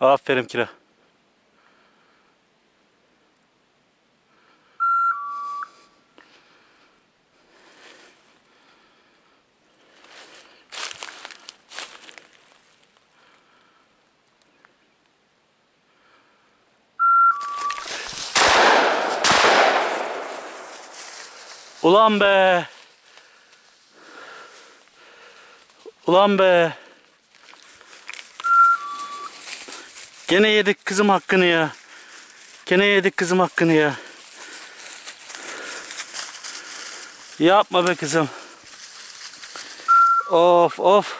Aferin Kira. Ulan be. Ulan be. Gene yedik kızım hakkını ya. Gene yedik kızım hakkını ya. Yapma be kızım. Of of.